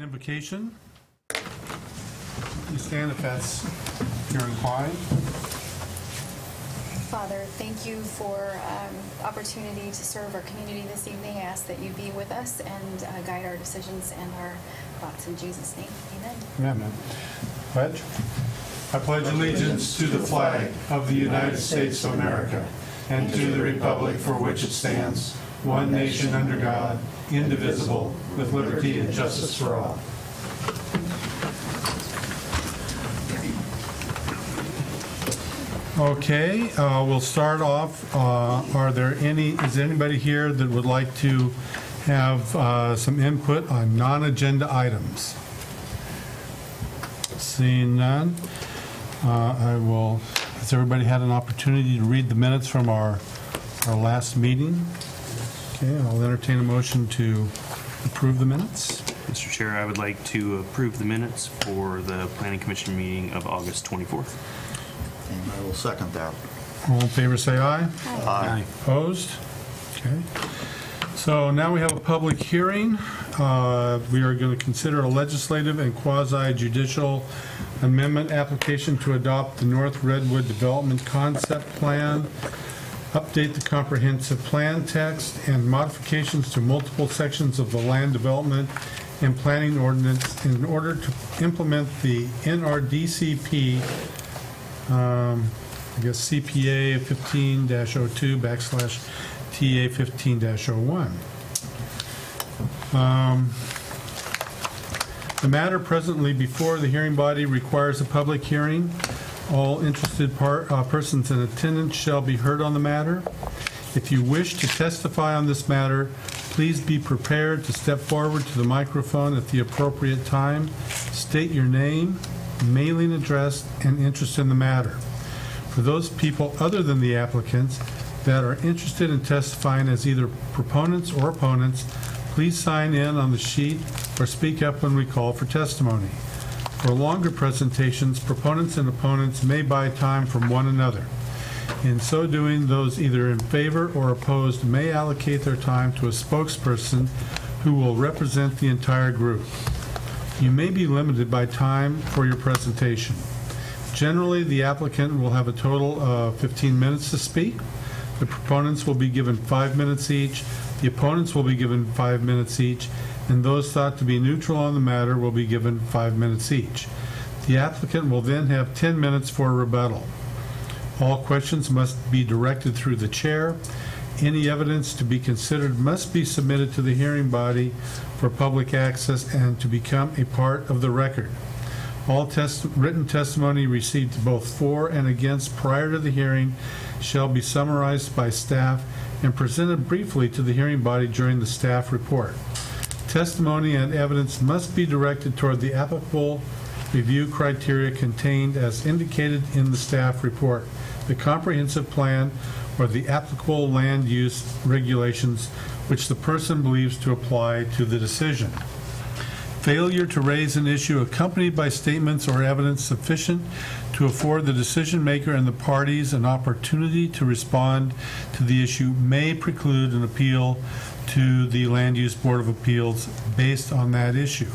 Invocation. Please stand if that's your inclined. Father, thank you for um, opportunity to serve our community this evening. I ask that you be with us and uh, guide our decisions and our thoughts in Jesus' name. Amen. Amen. Pledge. I pledge allegiance to the flag of the United States of America and to the republic for which it stands, one nation under God, indivisible, with liberty and justice for all. Okay, uh, we'll start off. Uh, Are there any, is anybody here that would like to have uh, some input on non-agenda items? Seeing none, uh, I will, has everybody had an opportunity to read the minutes from our, our last meeting? Okay, I'll entertain a motion to approve the minutes. Mr. Chair, I would like to approve the minutes for the Planning Commission meeting of August 24th. And I will second that. All in favor, say aye. Aye. Opposed? Okay. So now we have a public hearing. Uh, We are going to consider a legislative and quasi-judicial amendment application to adopt the North Redwood Development Concept Plan, update the comprehensive plan text, and modifications to multiple sections of the land development and planning ordinance in order to implement the NRDCP um, I guess CPA 15-02 backslash TA 15-01. Um, The matter presently before the hearing body requires a public hearing. All interested par- uh, persons in attendance shall be heard on the matter. If you wish to testify on this matter, please be prepared to step forward to the microphone at the appropriate time. State your name, mailing address, and interest in the matter. For those people other than the applicants that are interested in testifying as either proponents or opponents, please sign in on the sheet or speak up when we call for testimony. For longer presentations, proponents and opponents may buy time from one another. In so doing, those either in favor or opposed may allocate their time to a spokesperson who will represent the entire group. You may be limited by time for your presentation. Generally, the applicant will have a total of 15 minutes to speak. The proponents will be given five minutes each, the opponents will be given five minutes each, and those thought to be neutral on the matter will be given five minutes each. The applicant will then have 10 minutes for rebuttal. All questions must be directed through the chair. Any evidence to be considered must be submitted to the hearing body for public access and to become a part of the record. All test, written testimony received both for and against prior to the hearing shall be summarized by staff and presented briefly to the hearing body during the staff report. Testimony and evidence must be directed toward the applicable review criteria contained as indicated in the staff report, the comprehensive plan, or the applicable land use regulations which the person believes to apply to the decision. Failure to raise an issue accompanied by statements or evidence sufficient to afford the decision maker and the parties an opportunity to respond to the issue may preclude an appeal to the Land Use Board of Appeals based on that issue.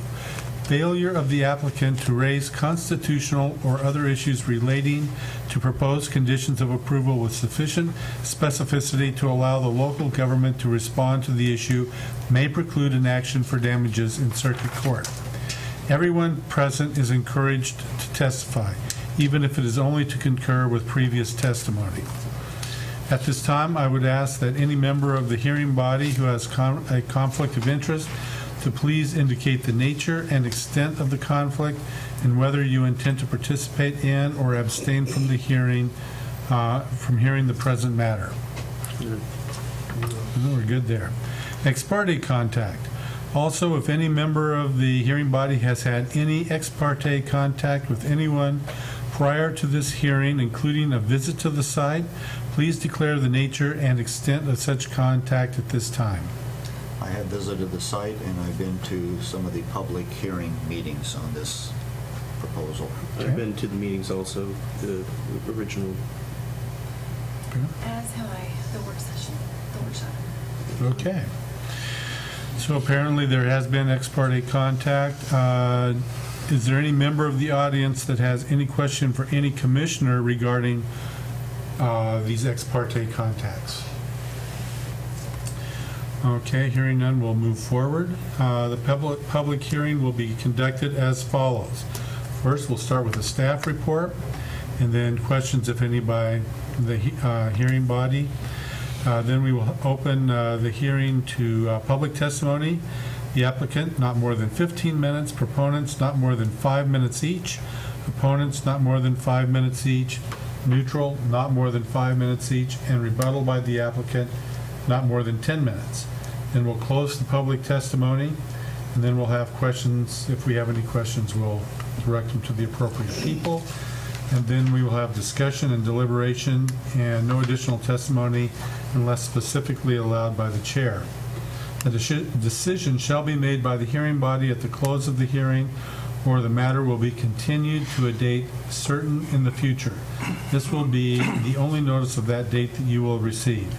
Failure of the applicant to raise constitutional or other issues relating to proposed conditions of approval with sufficient specificity to allow the local government to respond to the issue may preclude an action for damages in circuit court. Everyone present is encouraged to testify, even if it is only to concur with previous testimony. At this time, I would ask that any member of the hearing body who has a conflict of interest to please indicate the nature and extent of the conflict and whether you intend to participate in or abstain from the hearing, uh, from hearing the present matter. We're good there. Ex parte contact. Also, if any member of the hearing body has had any ex parte contact with anyone prior to this hearing, including a visit to the site, please declare the nature and extent of such contact at this time. I have visited the site and I've been to some of the public hearing meetings on this proposal. I've been to the meetings also, the original. As have I, the work session, the workshop. Okay. So apparently there has been ex parte contact. Uh, Is there any member of the audience that has any question for any commissioner regarding uh, these ex parte contacts? Okay, hearing none, we'll move forward. Uh, The public, public hearing will be conducted as follows. First, we'll start with a staff report, and then questions, if any, by the uh, hearing body. Uh, Then we will open uh, the hearing to uh, public testimony. The applicant, not more than 15 minutes. Proponents, not more than five minutes each. Opponents, not more than five minutes each. Neutral, not more than five minutes each. And rebuttal by the applicant, not more than 10 minutes. Then we'll close the public testimony, and then we'll have questions. If we have any questions, we'll direct them to the appropriate people. And then we will have discussion and deliberation, and no additional testimony unless specifically allowed by the chair. A deci- decision shall be made by the hearing body at the close of the hearing, or the matter will be continued to a date certain in the future. This will be the only notice of that date that you will receive.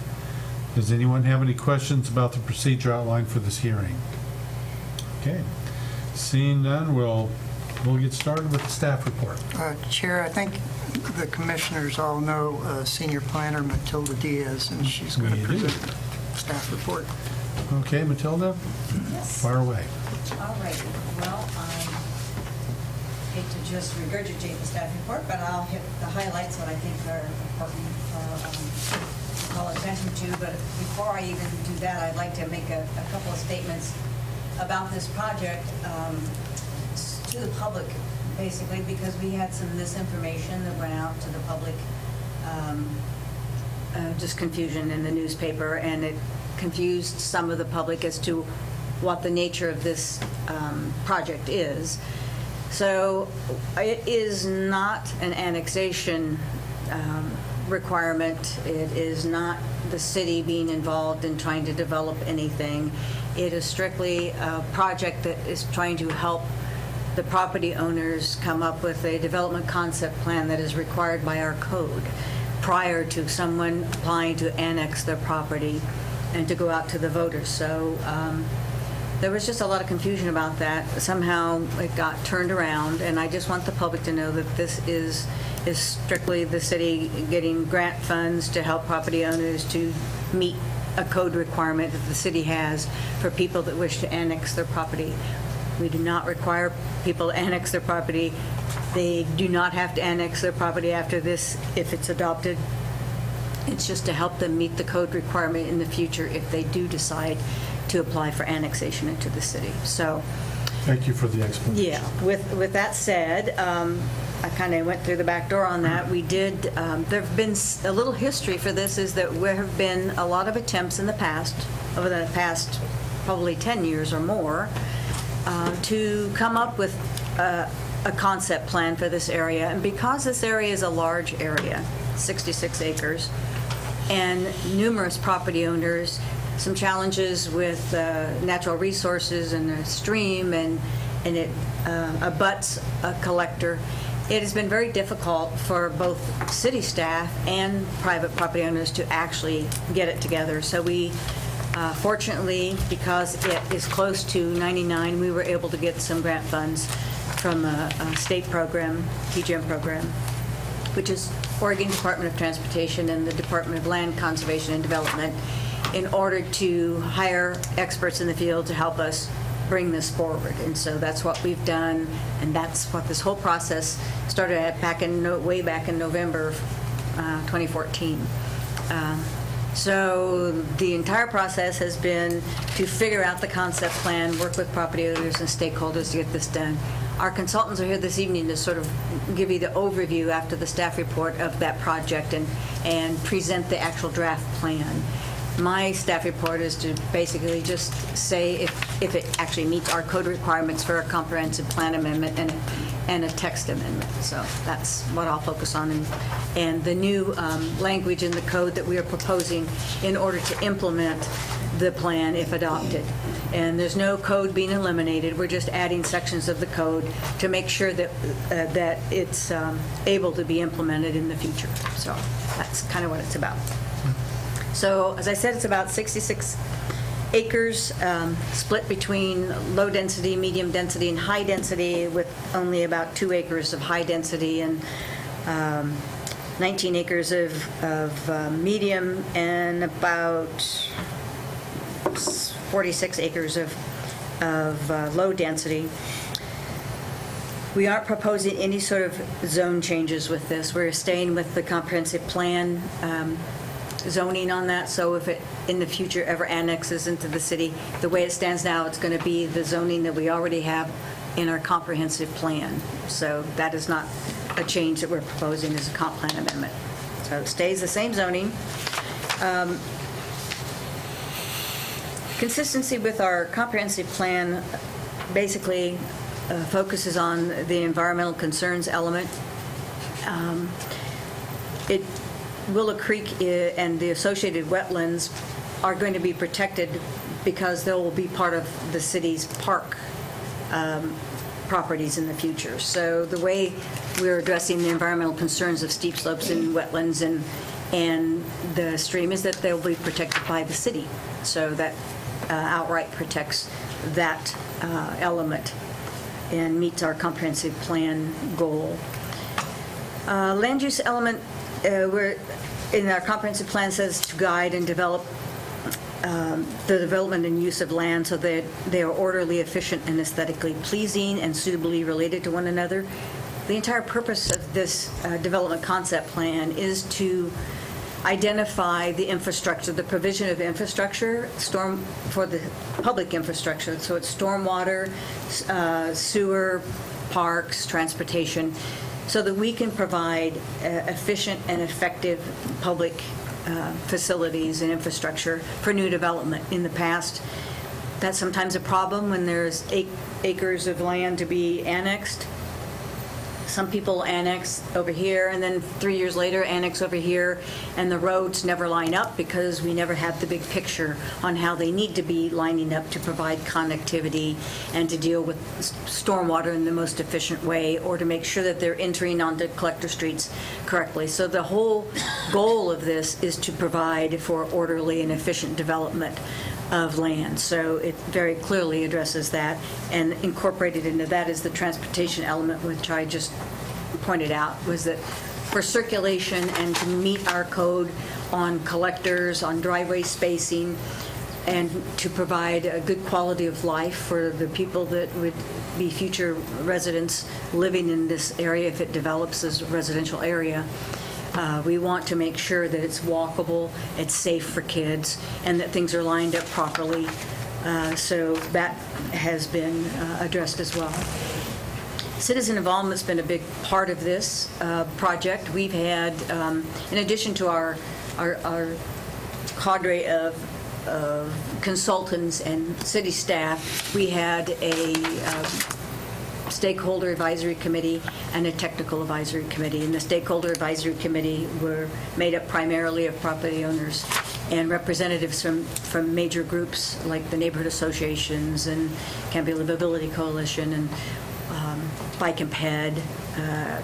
Does anyone have any questions about the procedure outlined for this hearing? Okay. Seeing none, we'll, we'll get started with the staff report. Uh, Chair, I think the commissioners all know uh, Senior Planner Matilda Deas, and she's going We to do. present the staff report. Okay, Matilda, Yes. fire away. All right, well, I hate to just regurgitate the staff report, but I'll hit the highlights, that I think are important for, um, to call attention to. But before I even do that, I'd like to make a, a couple of statements about this project um, to the public, basically, because we had some misinformation that went out to the public um, uh, just confusion in the newspaper, and it confused some of the public as to what the nature of this um, project is. So it is not an annexation um, requirement. It is not the city being involved in trying to develop anything. It is strictly a project that is trying to help the property owners come up with a development concept plan that is required by our code prior to someone applying to annex their property and to go out to the voters. So um, there was just a lot of confusion about that. Somehow it got turned around, and I just want the public to know that this is, is strictly the city getting grant funds to help property owners to meet a code requirement that the city has for people that wish to annex their property. We do not require people to annex their property. They do not have to annex their property after this if it's adopted. It's just to help them meet the code requirement in the future if they do decide to apply for annexation into the city. So, Thank you for the explanation. yeah, with, with that said, um, I kind of went through the back door on that. We did, um, there've been, s- a little history for this is that there have been a lot of attempts in the past, over the past probably 10 years or more, uh, to come up with a concept plan for this area. And because this area is a large area, 66 acres, and numerous property owners, some challenges with uh, natural resources and the stream, and, and it uh, abuts a collector. It has been very difficult for both city staff and private property owners to actually get it together. So we, uh, fortunately, because it is close to 99, we were able to get some grant funds from a a state program, TGM program, which is Oregon Department of Transportation and the Department of Land Conservation and Development, in order to hire experts in the field to help us bring this forward. And so that's what we've done, and that's what this whole process started at back in, way back in November uh, 2014. Um, So the entire process has been to figure out the concept plan, work with property owners and stakeholders to get this done. Our consultants are here this evening to sort of give you the overview after the staff report of that project and, and present the actual draft plan. My staff report is to basically just say if, if it actually meets our code requirements for a comprehensive plan amendment and, and a text amendment. So that's what I'll focus on. And, and the new um, language in the code that we are proposing in order to implement the plan if adopted. And there's no code being eliminated. We're just adding sections of the code to make sure that, uh, that it's um, able to be implemented in the future. So that's kind of what it's about. So, as I said, it's about 66 acres um, split between low density, medium density, and high density, with only about two acres of high density and um, 19 acres of, of uh, medium and about 46 acres of, of uh, low density. We aren't proposing any sort of zone changes with this. We're staying with the comprehensive plan um, zoning on that, so if it, in the future, ever annexes into the city, the way it stands now, it's going to be the zoning that we already have in our comprehensive plan. So that is not a change that we're proposing as a comp plan amendment. So it stays the same zoning. Um, Consistency with our comprehensive plan basically uh, focuses on the environmental concerns element. Um, It, Willow Creek and the associated wetlands are going to be protected because they will be part of the city's park um, properties in the future. So the way we're addressing the environmental concerns of steep slopes and wetlands and, and the stream is that they'll be protected by the city. So that uh, outright protects that uh, element and meets our comprehensive plan goal. Uh, Land use element, uh, we're, in our comprehensive plan says to guide and develop um, the development and use of land so that they are orderly, efficient, and aesthetically pleasing and suitably related to one another. The entire purpose of this uh, development concept plan is to identify the infrastructure, the provision of infrastructure, storm, for the public infrastructure. So it's stormwater, uh, sewer, parks, transportation, so that we can provide uh, efficient and effective public uh, facilities and infrastructure for new development. In the past, that's sometimes a problem when there's ac- acres of land to be annexed. Some people annex over here, and then three years later, annex over here, and the roads never line up because we never have the big picture on how they need to be lining up to provide connectivity and to deal with stormwater in the most efficient way, or to make sure that they're entering onto collector streets correctly. So the whole goal of this is to provide for orderly and efficient development of land. So it very clearly addresses that, and incorporated into that is the transportation element, which I just pointed out, was that for circulation and to meet our code on collectors, on driveway spacing, and to provide a good quality of life for the people that would be future residents living in this area if it develops as a residential area. Uh, We want to make sure that it's walkable, it's safe for kids, and that things are lined up properly. Uh, So that has been uh, addressed as well. Citizen involvement's been a big part of this uh, project. We've had, um, in addition to our, our our cadre of of consultants and city staff, we had a um, stakeholder advisory committee and a technical advisory committee. And the stakeholder advisory committee were made up primarily of property owners and representatives from, from major groups like the neighborhood associations and Canby Livability Coalition and um, Bike and Ped, uh,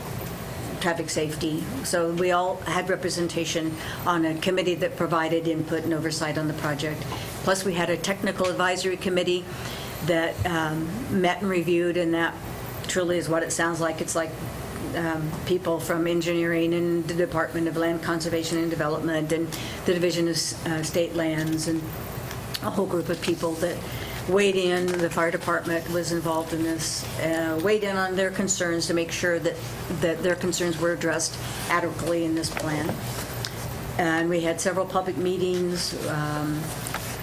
traffic safety. So we all had representation on a committee that provided input and oversight on the project. Plus, we had a technical advisory committee that um, met and reviewed, and that truly is what it sounds like. It's like um, people from engineering and the Department of Land Conservation and Development and the Division of uh, State Lands and a whole group of people that weighed in. The fire department was involved in this, uh, weighed in on their concerns to make sure that, that their concerns were addressed adequately in this plan. And we had several public meetings, um,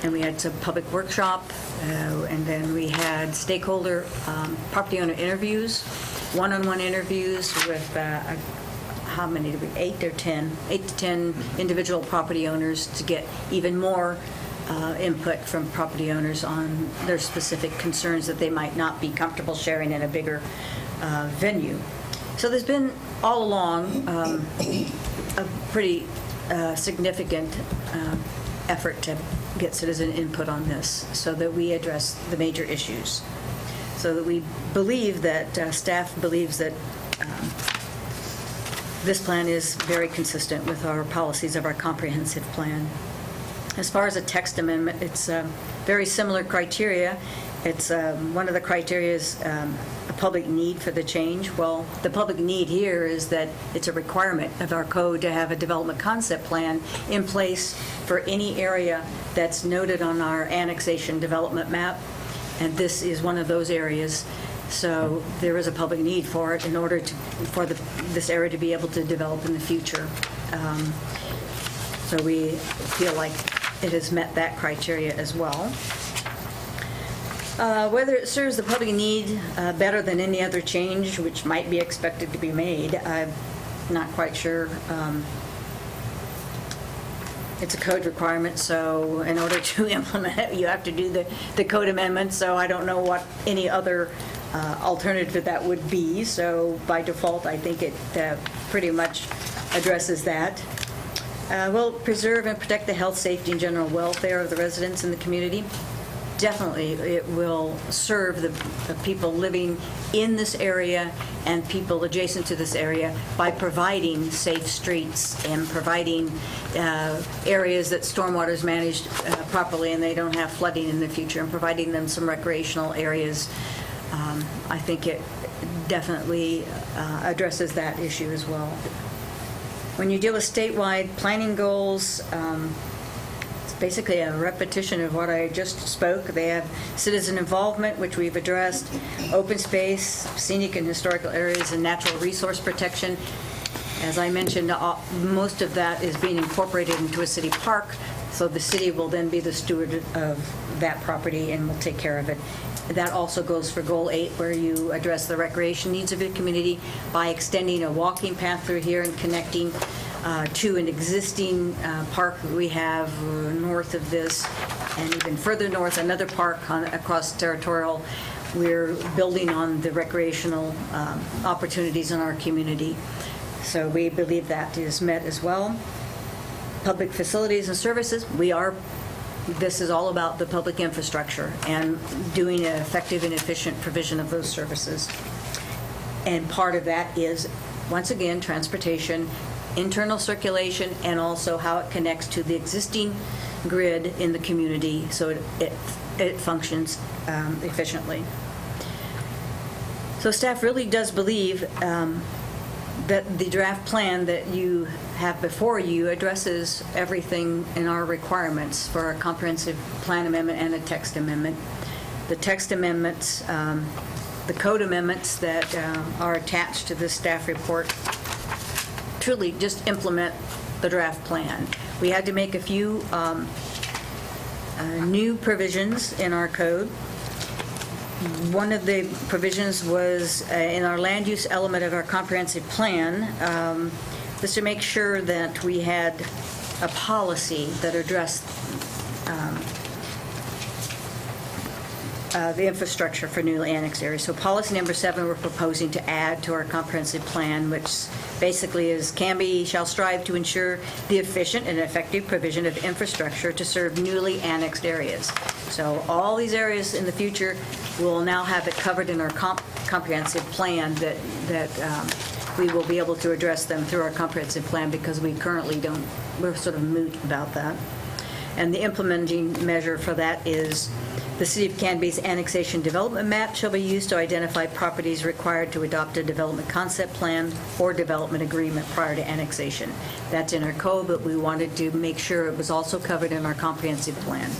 and we had some public workshop, uh, and then we had stakeholder, um, property owner interviews, one-on-one interviews with, uh, how many did we, eight or 10? Eight to 10 individual property owners to get even more uh, input from property owners on their specific concerns that they might not be comfortable sharing in a bigger uh, venue. So there's been all along um, a pretty uh, significant uh, effort to get citizen input on this so that we address the major issues. So that we believe that, uh, staff believes that um, this plan is very consistent with our policies of our comprehensive plan. As far as a text amendment, it's um, very similar criteria. It's, um, one of the criteria is um, a public need for the change. Well, the public need here is that it's a requirement of our code to have a development concept plan in place for any area that's noted on our annexation development map, and this is one of those areas. So there is a public need for it in order to, for the, this area to be able to develop in the future. Um, so we feel like it has met that criteria as well. Uh, Whether it serves the public need uh, better than any other change which might be expected to be made, I'm not quite sure. Um, It's a code requirement, so in order to implement it, you have to do the, the code amendment, so I don't know what any other uh, alternative that would be. So by default, I think it uh, pretty much addresses that. Uh, Will preserve and protect the health, safety, and general welfare of the residents in the community. Definitely, it will serve the the people living in this area and people adjacent to this area by providing safe streets and providing uh, areas that stormwater is managed uh, properly and they don't have flooding in the future, and providing them some recreational areas. Um, I think it definitely uh, addresses that issue as well. When you deal with statewide planning goals, um, basically a repetition of what I just spoke. They have citizen involvement, which we've addressed, open space, scenic and historical areas, and natural resource protection. As I mentioned, uh, most of that is being incorporated into a city park, so the city will then be the steward of that property and will take care of it. That also goes for Goal 8, where you address the recreation needs of your community by extending a walking path through here and connecting uh, to an existing uh, park we have uh, north of this, and even further north, another park on- across territorial. We're building on the recreational um, opportunities in our community. So we believe that is met as well. Public facilities and services, we are, this is all about the public infrastructure and doing an effective and efficient provision of those services. And part of that is, once again, transportation, internal circulation, and also how it connects to the existing grid in the community so it, it it functions um, efficiently. So staff really does believe um, that the draft plan that you have before you addresses everything in our requirements for a comprehensive plan amendment and a text amendment. The text amendments, um, the code amendments that um, are attached to this staff report truly just implement the draft plan. We had to make a few um, uh, new provisions in our code. One of the provisions was uh, in our land use element of our comprehensive plan, um, was to make sure that we had a policy that addressed um, uh, the infrastructure for newly annexed areas. So policy number seven, we're proposing to add to our comprehensive plan, which basically is, Canby shall strive to ensure the efficient and effective provision of infrastructure to serve newly annexed areas. So all these areas in the future will now have it covered in our comp- comprehensive plan that, that um, we will be able to address them through our comprehensive plan because we currently don't, we're sort of moot about that. And the implementing measure for that is the City of Canby's annexation development map shall be used to identify properties required to adopt a development concept plan or development agreement prior to annexation. That's in our code, but we wanted to make sure it was also covered in our comprehensive plan.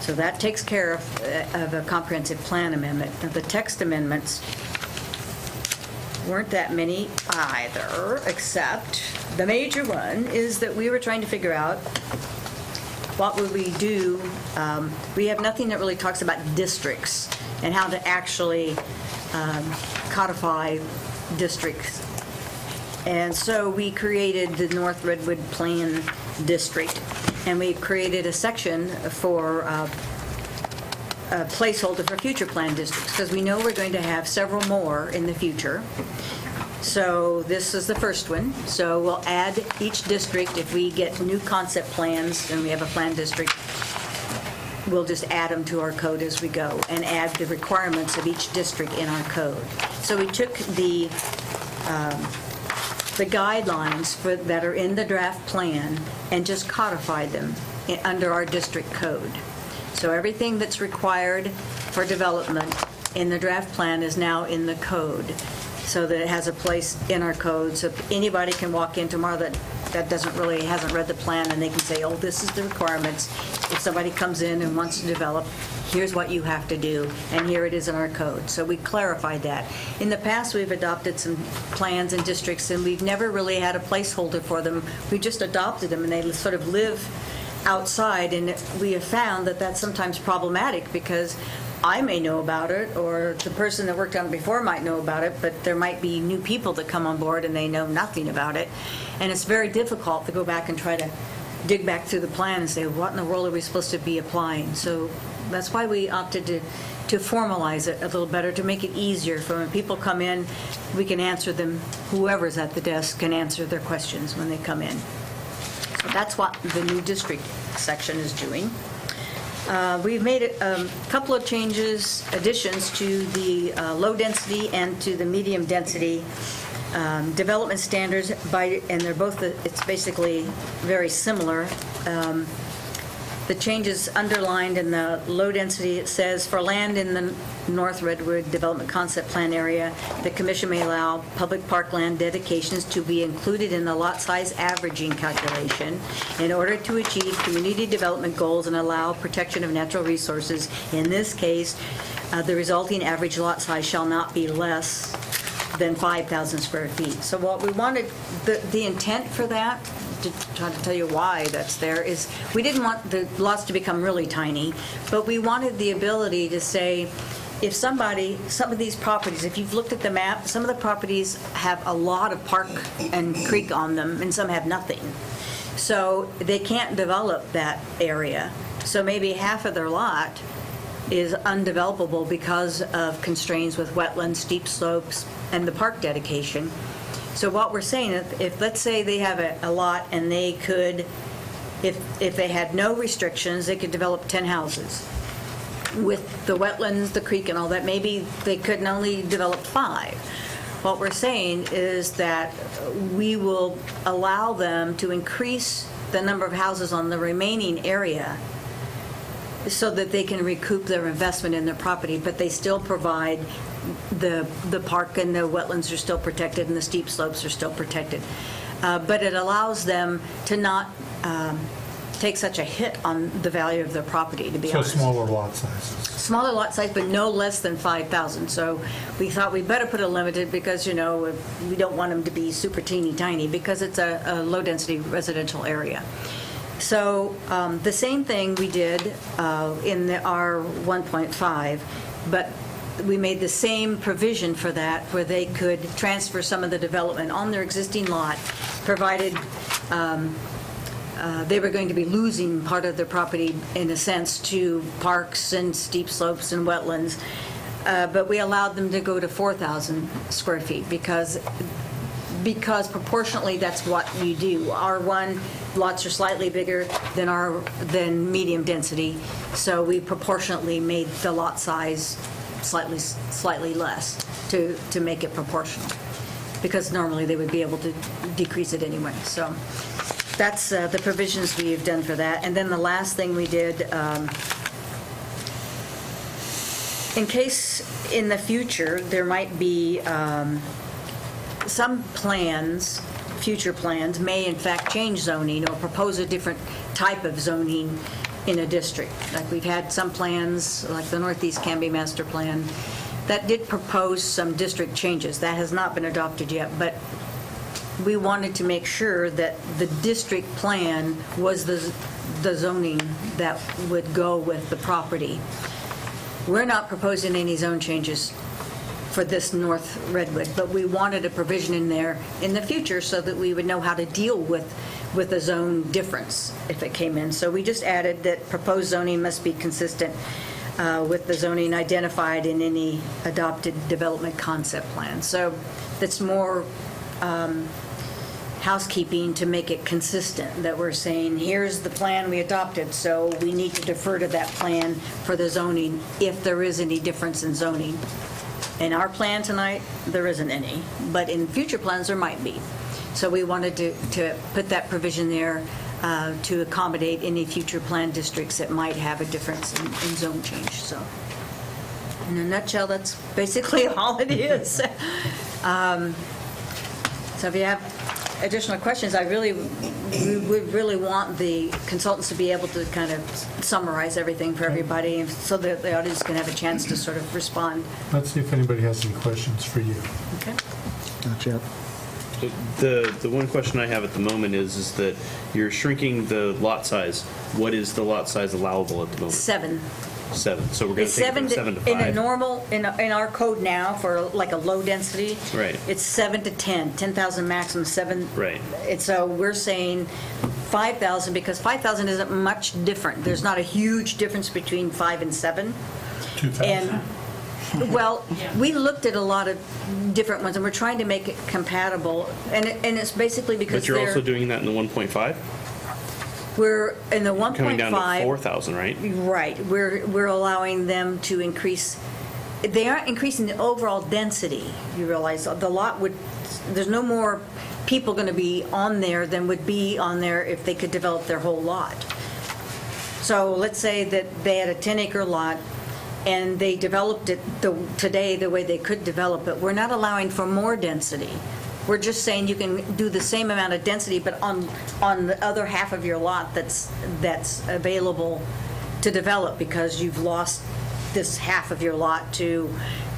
So that takes care of, uh, of a comprehensive plan amendment. Now, the text amendments weren't that many either, except the major one is that we were trying to figure out what would we do? Um, We have nothing that really talks about districts and how to actually um, codify districts. And so we created the North Redwood Plan District, and we created a section for uh, a placeholder for future plan districts, because we know we're going to have several more in the future. So this is the first one. So we'll add each district, if we get new concept plans and we have a plan district, we'll just add them to our code as we go and add the requirements of each district in our code. So we took the, um, the guidelines for, that are in the draft plan and just codified them i- under our district code. So everything that's required for development in the draft plan is now in the code, so that it has a place in our code, so anybody can walk in tomorrow that, that doesn't really, hasn't read the plan, and they can say, oh, this is the requirements. If somebody comes in and wants to develop, here's what you have to do, and here it is in our code. So we clarified that. In the past, we've adopted some plans and districts, and we've never really had a placeholder for them. We just adopted them, and they sort of live outside, and we have found that that's sometimes problematic because I may know about it, or the person that worked on it before might know about it, but there might be new people that come on board and they know nothing about it. And it's very difficult to go back and try to dig back through the plan and say, what in the world are we supposed to be applying? So that's why we opted to, to formalize it a little better, to make it easier for when people come in, we can answer them, whoever's at the desk can answer their questions when they come in. So that's what the new district section is doing. Uh, We've made a um, couple of changes, additions to the uh, low-density and to the medium-density um, development standards by, and they're both, it's basically very similar. Um, The changes underlined in the low density, it says, for land in the North Redwood Development Concept Plan area, the commission may allow public parkland dedications to be included in the lot size averaging calculation in order to achieve community development goals and allow protection of natural resources. In this case, uh, the resulting average lot size shall not be less than 5,000 square feet. So what we wanted, the, the intent for that, to try to tell you why that's there, is we didn't want the lots to become really tiny, but we wanted the ability to say, if somebody, some of these properties, if you've looked at the map, some of the properties have a lot of park and creek on them, and some have nothing. So they can't develop that area. So maybe half of their lot is undevelopable because of constraints with wetlands, steep slopes, and the park dedication. So what we're saying, if, if, let's say they have a, a lot and they could, if, if they had no restrictions, they could develop 10 houses. With the wetlands, the creek and all that, maybe they couldn't only develop five. What we're saying is that we will allow them to increase the number of houses on the remaining area so that they can recoup their investment in their property, but they still provide the, the park and the wetlands are still protected and the steep slopes are still protected. Uh, But it allows them to not um, take such a hit on the value of their property, to be So honest. smaller lot sizes. Smaller lot size, but no less than 5,000. So we thought we better put a limited because, you know, we don't want them to be super teeny tiny because it's a, a low-density residential area. So um, the same thing we did uh, in the R 1.5, but we made the same provision for that, where they could transfer some of the development on their existing lot, provided um, uh, they were going to be losing part of their property, in a sense, to parks and steep slopes and wetlands. Uh, But we allowed them to go to 4,000 square feet because because proportionately, that's what you do. R1 lots are slightly bigger than our, than medium density, so we proportionately made the lot size slightly, slightly less to, to make it proportional, because normally they would be able to decrease it anyway. So that's uh, the provisions we've done for that. And then the last thing we did, um, in case in the future, there might be um, some plans, future plans, may in fact change zoning or propose a different type of zoning in a district. Like we've had some plans, like the Northeast Canby Master Plan, that did propose some district changes. That has not been adopted yet, but we wanted to make sure that the district plan was the the zoning that would go with the property. We're not proposing any zone changes for this North Redwood, but we wanted a provision in there in the future so that we would know how to deal with, with a zone difference if it came in. So we just added that proposed zoning must be consistent uh, with the zoning identified in any adopted development concept plan. So that's more um, housekeeping to make it consistent, that we're saying, here's the plan we adopted, so we need to defer to that plan for the zoning if there is any difference in zoning. In our plan tonight, there isn't any, but in future plans, there might be. So we wanted to, to put that provision there uh, to accommodate any future plan districts that might have a difference in in zone change, so. In a nutshell, that's basically all it is. Um, So if you have additional questions, I really, we would really want the consultants to be able to kind of summarize everything for everybody so that the audience can have a chance to sort of respond. Let's see if anybody has any questions for you. Okay? Not yet. The, the one question I have at the moment is, is that you're shrinking the lot size. What is the lot size allowable at the moment? Seven. Seven. So we're going It's to take it from seven, seven to in a five. normal, in, a- in our code now, for like a low density. Right. It's seven to 10, 10,000 maximum, seven. Right. And so uh, we're saying 5,000, because 5,000 isn't much different. There's not a huge difference between five and seven. 2,000. And, well, we looked at a lot of different ones, and we're trying to make it compatible. And, it- and it's basically because But you're also doing that in the 1.5? We're in the 1.5. Coming down to 4,000, right? Right, we're, we're allowing them to increase, they aren't increasing the overall density, you realize, the lot would, there's no more people going to be on there than would be on there if they could develop their whole lot. So let's say that they had a 10-acre lot, and they developed it the, today the way they could develop it, we're not allowing for more density. We're just saying you can do the same amount of density, but on, on the other half of your lot that's, that's available to develop, because you've lost this half of your lot to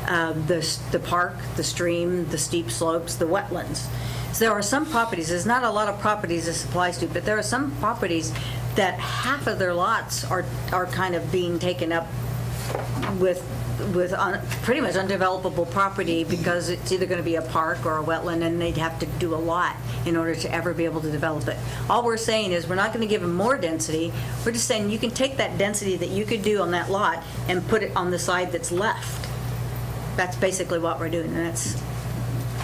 um, the, the park, the stream, the steep slopes, the wetlands. So there are some properties, there's not a lot of properties this applies to, but there are some properties that half of their lots are, are kind of being taken up with, with un- pretty much undevelopable property because it's either going to be a park or a wetland, and they'd have to do a lot in order to ever be able to develop it. All we're saying is, we're not going to give them more density, we're just saying you can take that density that you could do on that lot and put it on the side that's left. That's basically what we're doing, and that's,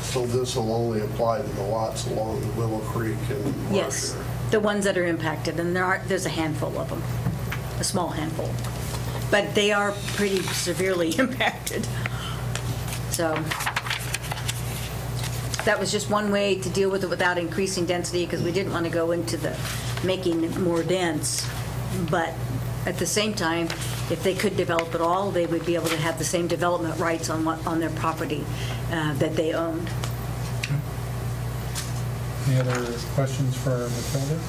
So this will only apply to the lots along the Willow Creek and yes, Marsh the ones that are impacted, and there are, there's a handful of them, a small handful. But they are pretty severely impacted. So that was just one way to deal with it without increasing density, because we didn't want to go into the making it more dense. But at the same time, if they could develop at all, they would be able to have the same development rights on what, on their property uh, that they owned. Any other questions for Matilda?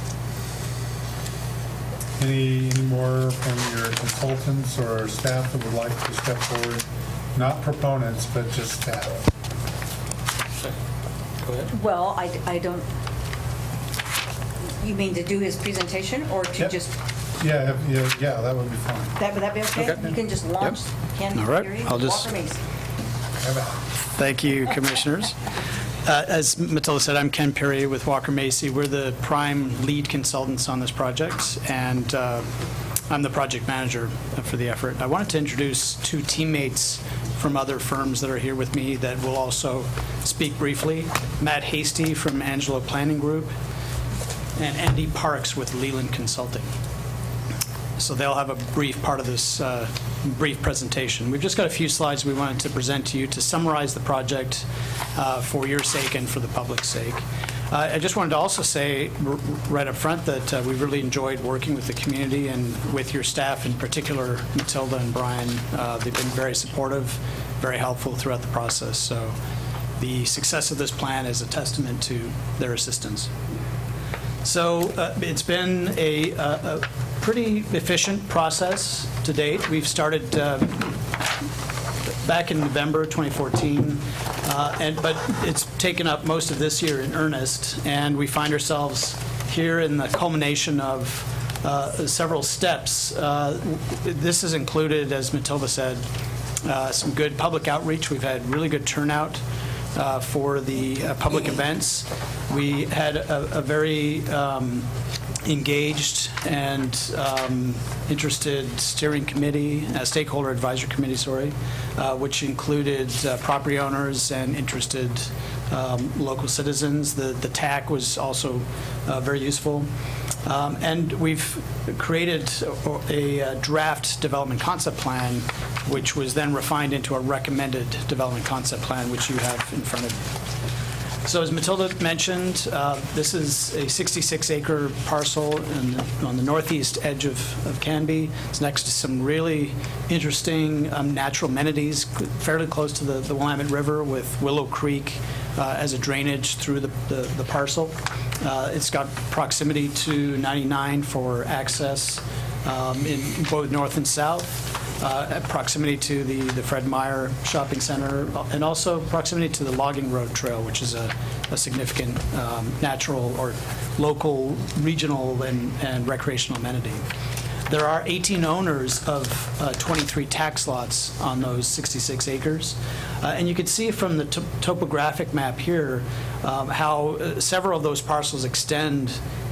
Any, any more from your consultants or staff that would like to step forward? Not proponents, but just staff. Go ahead. Well, I, I don't, you mean to do his presentation, or to Yep. just, Yeah, if- yeah, yeah, that would be fine. that, would that be okay? Okay. You can just launch, Ken, All right, Gary, I'll just- Walker Macy. Have at. Thank you, Commissioners. Uh, As Matilda said, I'm Ken Pirie with Walker Macy. We're the prime lead consultants on this project, and uh, I'm the project manager for the effort. I wanted to introduce two teammates from other firms that are here with me that will also speak briefly. Matt Hastie from Angelo Planning Group, and Andy Parks with Leland Consulting. So they'll have a brief part of this uh, brief presentation. We've just got a few slides we wanted to present to you to summarize the project uh, for your sake and for the public's sake. Uh, I just wanted to also say right up front that uh, we've really enjoyed working with the community and with your staff, in particular Matilda and Brian. Uh, They've been very supportive, very helpful throughout the process. So the success of this plan is a testament to their assistance. So uh, it's been a a pretty efficient process to date. We've started uh, back in November 2014, uh, and, but it's taken up most of this year in earnest, and we find ourselves here in the culmination of uh, several steps. Uh, This has included, as Matilda said, uh, some good public outreach. We've had really good turnout uh, for the uh, public events. We had a a very um, engaged and um, interested steering committee, uh, stakeholder advisory committee, sorry, uh, which included uh, property owners and interested um, local citizens. The the TAC was also uh, very useful. Um, And we've created a a draft development concept plan, which was then refined into a recommended development concept plan, which you have in front of you. So as Matilda mentioned, uh, this is a 66-acre parcel in on the northeast edge of of Canby. It's next to some really interesting um, natural amenities, fairly close to the the Willamette River with Willow Creek uh, as a drainage through the the the parcel. Uh, It's got proximity to 99 for access um, in both north and south uh, proximity to the, the Fred Meyer Shopping Center, and also proximity to the Logging Road Trail, which is a, a significant um, natural or local, regional, and, and recreational amenity. There are 18 owners of uh, 23 tax lots on those 66 acres. Uh, And you can see from the to- topographic map here um, how uh, several of those parcels extend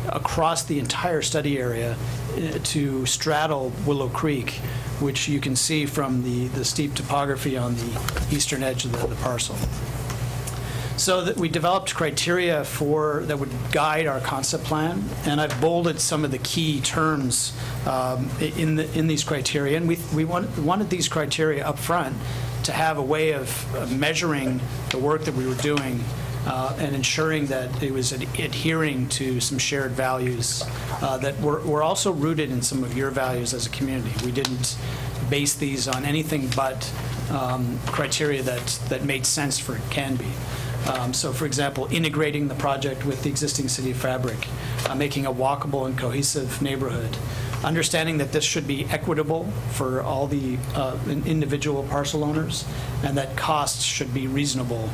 across the entire study area uh, to straddle Willow Creek, which you can see from the, the steep topography on the eastern edge of the, the parcel. So that we developed criteria for, that would guide our concept plan, and I've bolded some of the key terms um, in, the, in these criteria. And we, we wanted, wanted these criteria up front to have a way of of measuring the work that we were doing uh, and ensuring that it was ad- adhering to some shared values uh, that were, were also rooted in some of your values as a community. We didn't base these on anything but um, criteria that, that made sense for Canby. Um, So, for example, integrating the project with the existing city fabric, uh, making a walkable and cohesive neighborhood, understanding that this should be equitable for all the uh, individual parcel owners, and that costs should be reasonable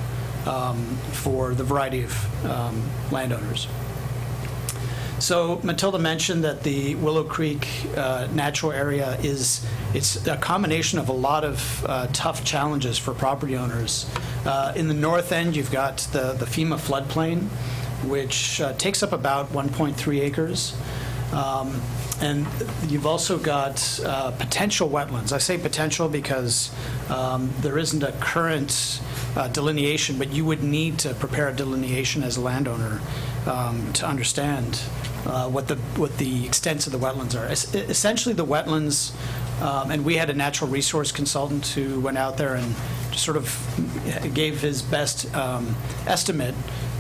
um, for the variety of um, landowners. So Matilda mentioned that the Willow Creek uh, natural area is, it's a combination of a lot of uh, tough challenges for property owners. Uh, In the north end, you've got the the FEMA floodplain, which uh, takes up about 1.3 acres. Um, And you've also got uh, potential wetlands. I say potential because um, there isn't a current uh, delineation, but you would need to prepare a delineation as a landowner um, to understand uh, what the, what the extents of the wetlands are. Es- Essentially, the wetlands, um, and we had a natural resource consultant who went out there and sort of gave his best um, estimate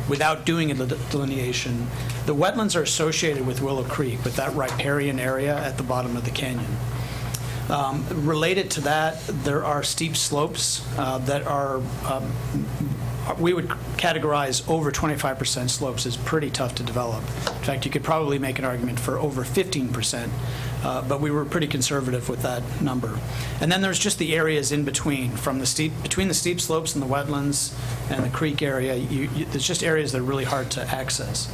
without doing a delineation. The wetlands are associated with Willow Creek, with that riparian area at the bottom of the canyon. Um, Related to that, there are steep slopes uh, that are, um, we would categorize over 25% slopes as pretty tough to develop. In fact, you could probably make an argument for over 15%, uh, but we were pretty conservative with that number. And then there's just the areas in between, from the steep, between the steep slopes and the wetlands and the creek area, you, you- there's just areas that are really hard to access.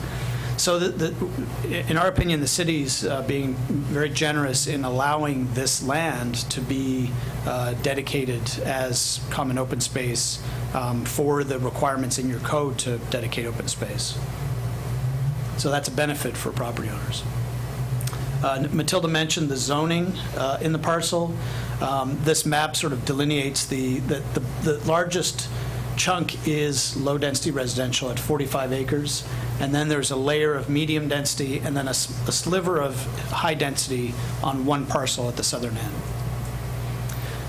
So, the, the, in our opinion, the city's uh, being very generous in allowing this land to be uh, dedicated as common open space um, for the requirements in your code to dedicate open space. So that's a benefit for property owners. Uh, Matilda mentioned the zoning uh, in the parcel. Um, This map sort of delineates the, the, the the largest chunk is low-density residential at 45 acres, and then there's a layer of medium density, and then a sliver of high density on one parcel at the southern end.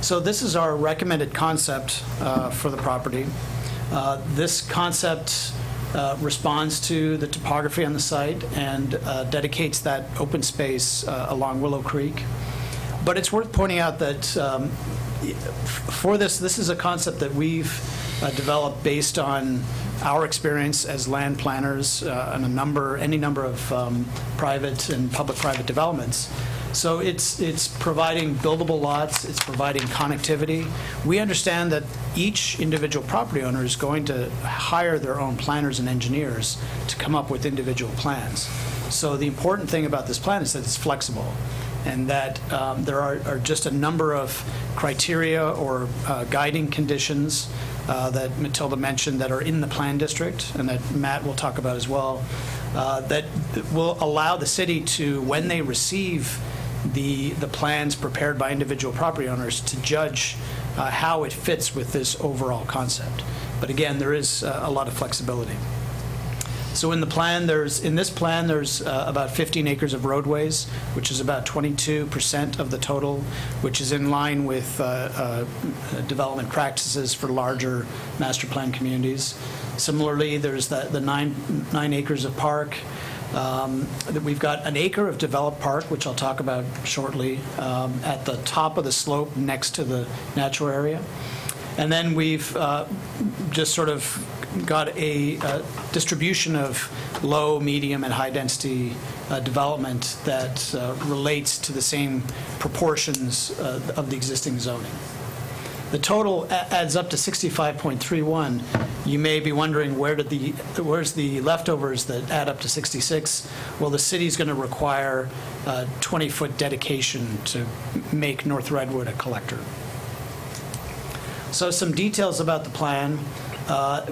So this is our recommended concept uh, for the property. Uh, This concept uh, responds to the topography on the site and uh, dedicates that open space uh, along Willow Creek. But it's worth pointing out that um, for this, this is a concept that we've uh, developed based on our experience as land planners uh, and a number, any number of um, private and public-private developments. So it's, it's providing buildable lots, it's providing connectivity. We understand that each individual property owner is going to hire their own planners and engineers to come up with individual plans. So the important thing about this plan is that it's flexible and that um, there are, are just a number of criteria or uh, guiding conditions uh, that Matilda mentioned that are in the plan district and that Matt will talk about as well, uh, that will allow the city to, when they receive the, the plans prepared by individual property owners, to judge uh, how it fits with this overall concept. But again, there is uh, a lot of flexibility. So in the plan, there's, in this plan, there's uh, about 15 acres of roadways, which is about 22% of the total, which is in line with uh, uh, development practices for larger master plan communities. Similarly, there's the the nine nine acres of park. Um, that We've got an acre of developed park, which I'll talk about shortly, um, at the top of the slope next to the natural area. And then we've uh, just sort of got a uh, distribution of low, medium, and high-density uh, development that uh, relates to the same proportions uh, of the existing zoning. The total adds up to 65.31. You may be wondering, where did the, where's the leftovers that add up to 66? Well, the city's going to require a 20-foot dedication to make North Redwood a collector. So some details about the plan. Uh,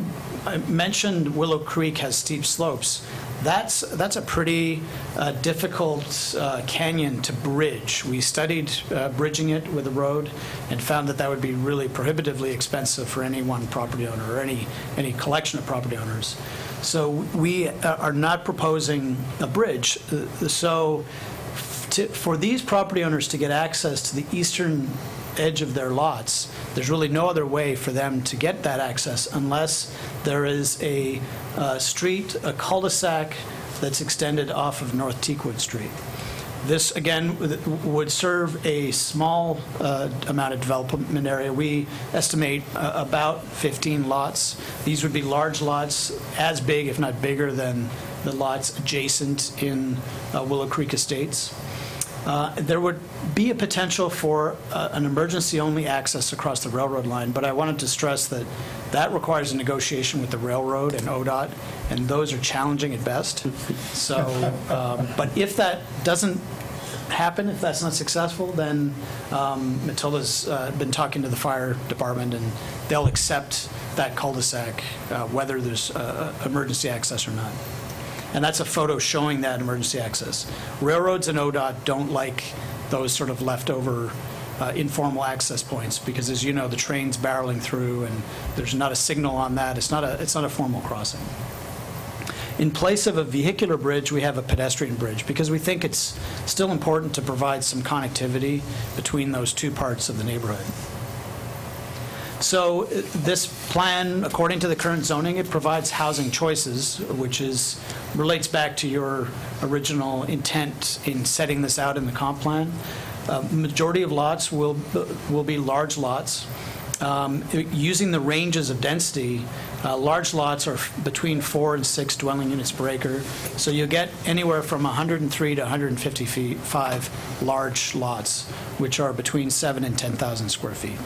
I mentioned Willow Creek has steep slopes. That's, that's a pretty uh, difficult uh, canyon to bridge. We studied uh, bridging it with a road and found that that would be really prohibitively expensive for any one property owner or any, any collection of property owners. So we uh, are not proposing a bridge. Uh, So to, for these property owners to get access to the eastern edge of their lots, there's really no other way for them to get that access unless there is a uh, street, a cul-de-sac that's extended off of North Teakwood Street. This, again, would- serve a small uh, amount of development area. We estimate uh, about 15 lots. These would be large lots, as big, if not bigger, than the lots adjacent in uh, Willow Creek Estates. Uh, There would be a potential for uh, an emergency-only access across the railroad line, but I wanted to stress that that requires a negotiation with the railroad and ODOT, and those are challenging at best. So, um, but if that doesn't happen, if that's not successful, then um, Matilda's uh, been talking to the fire department, and they'll accept that cul-de-sac, uh, whether there's uh, emergency access or not. And that's a photo showing that emergency access. Railroads and ODOT don't like those sort of leftover uh, informal access points because, as you know, the train's barreling through and there's not a signal on that. It's not a, it's not a formal crossing. In place of a vehicular bridge, we have a pedestrian bridge because we think it's still important to provide some connectivity between those two parts of the neighborhood. So uh, this plan, according to the current zoning, it provides housing choices, which is, relates back to your original intent in setting this out in the comp plan. Uh, Majority of lots will, will be large lots. Um, Using the ranges of density, uh, large lots are between four and six dwelling units per acre. So you get anywhere from 103 to 150 feet, five large lots, which are between seven and 10,000 square feet.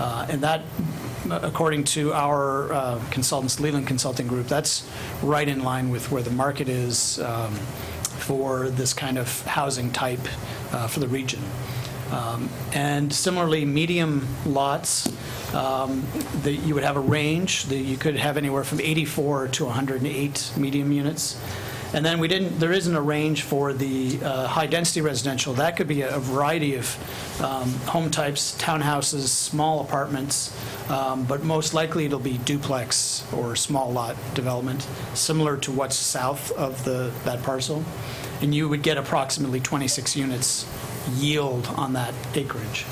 Uh, And that, according to our uh, consultants, Leland Consulting Group, that's right in line with where the market is um, for this kind of housing type uh, for the region. Um, And similarly, medium lots, um, the- you would have a range, that you could have anywhere from 84 to 108 medium units. And then we didn't, there isn't a range for the uh, high-density residential. That could be a variety of um, home types, townhouses, small apartments, um, but most likely it'll be duplex or small lot development, similar to what's south of the, that parcel. And you would get approximately 26 units yield on that acreage.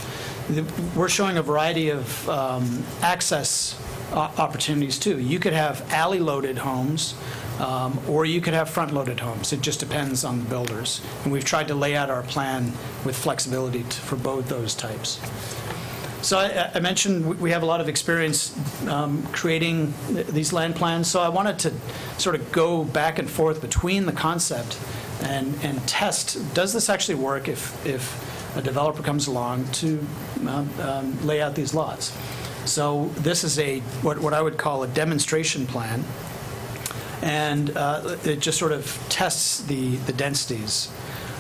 The- We're showing a variety of um, access o- opportunities, too. You could have alley-loaded homes, um, or you could have front-loaded homes. It just depends on the builders. And we've tried to lay out our plan with flexibility t- for both those types. So I I mentioned we- we have a lot of experience um, creating th- these land plans, so I wanted to sort of go back and forth between the concept and, and test, does this actually work if, if a developer comes along to um, um, lay out these lots? So this is a, what what I would call a demonstration plan, and uh, it just sort of tests the, the densities.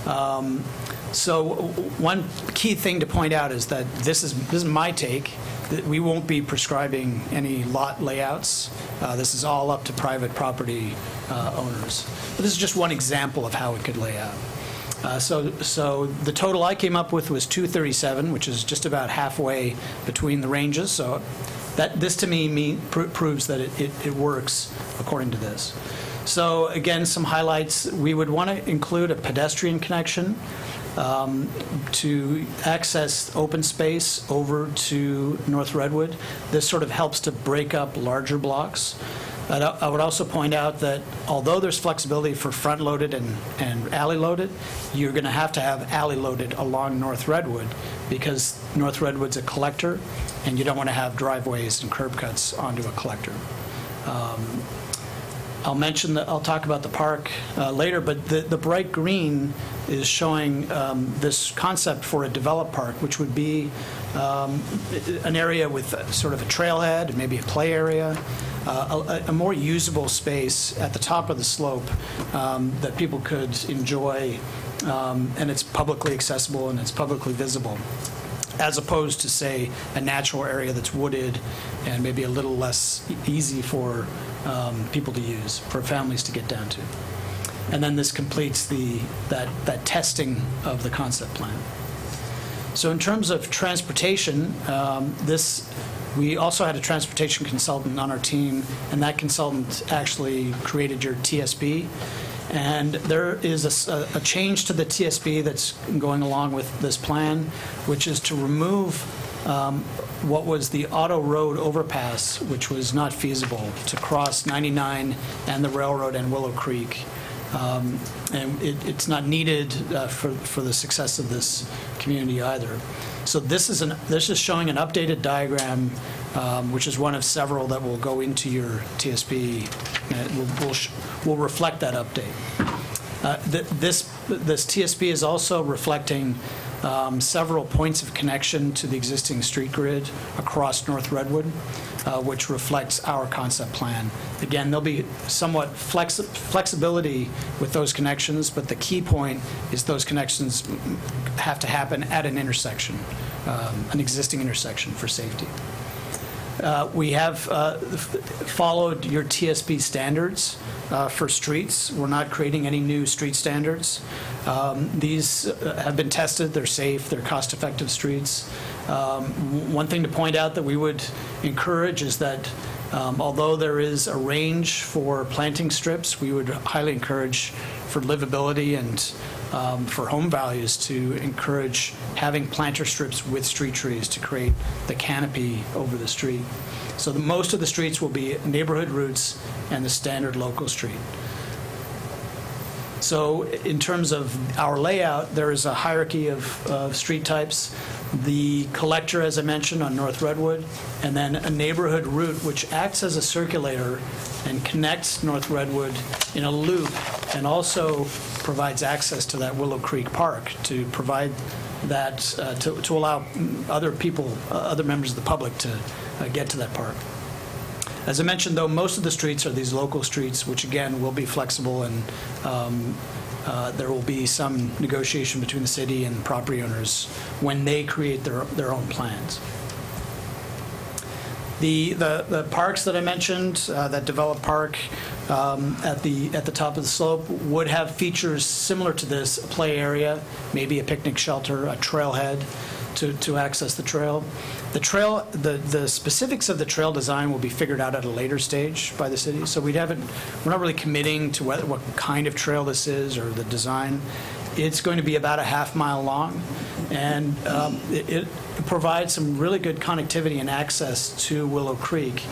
Um, So one key thing to point out is that this is, this is my take, that we won't be prescribing any lot layouts. Uh, This is all up to private property uh, owners. But this is just one example of how it could lay out. Uh, So, so the total I came up with was 237, which is just about halfway between the ranges. So that, this to me mean- pro- proves that it, it- it works according to this. So again, some highlights, we would want to include a pedestrian connection um, to access open space over to North Redwood. This sort of helps to break up larger blocks. I would also point out that although there's flexibility for front-loaded and and alley-loaded, you're going to have to have alley-loaded along North Redwood because North Redwood's a collector, and you don't want to have driveways and curb cuts onto a collector. I'll mention that, I'll talk about the park uh, later, but the, the bright green is showing um, this concept for a developed park, which would be um, an area with sort of a trailhead, maybe a play area, uh, a a more usable space at the top of the slope um, that people could enjoy, um, and it's publicly accessible and it's publicly visible as opposed to, say, a natural area that's wooded and maybe a little less easy for um, people to use, for families to get down to. And then this completes the, that, that testing of the concept plan. So in terms of transportation, um, this, we also had a transportation consultant on our team, and that consultant actually created your TSP. And there is a change to the TSP that's going along with this plan, which is to remove um, what was the auto road overpass, which was not feasible, to cross 99 and the railroad and Willow Creek. Um, And it, it's not needed uh, for, for the success of this community either. So this is an, this is showing an updated diagram, um, which is one of several that will go into your and it will, will, reflect that update. Uh, th- This, this TSP is also reflecting um, several points of connection to the existing street grid across North Redwood, uh, which reflects our concept plan. Again, there'll be somewhat flexi- flexibility with those connections, but the key point is those connections have to happen at an intersection, um, an existing intersection for safety. Uh, We have uh, followed your TSP standards uh, for streets. We're not creating any new street standards. Um, These uh, have been tested, they're safe, they're cost-effective streets. Um, One thing to point out that we would encourage is that um, although there is a range for planting strips, we would highly encourage for livability and um, for home values to encourage having planter strips with street trees to create the canopy over the street. So the, most of the streets will be neighborhood routes and the standard local street. So in terms of our layout, there is a hierarchy of, street types. The collector, as I mentioned, on North Redwood, and then a neighborhood route which acts as a circulator and connects North Redwood in a loop and also provides access to that Willow Creek Park to provide that, uh, to, to allow other people, uh, other members of the public to uh, get to that park. As I mentioned, though, most of the streets are these local streets, which again will be flexible and um, uh, there will be some negotiation between the city and property owners when they create their, their own plans. The, the, the parks that I mentioned, uh, that developed park um, at the, at the top of the slope would have features similar to this, a play area, maybe a picnic shelter, a trailhead to, to access the trail. The trail, the, the specifics of the trail design will be figured out at a later stage by the city, so we haven't, we're not really committing to what, what kind of trail this is or the design. It's going to be about a half mile long, and um, it it provides some really good connectivity and access to Willow Creek.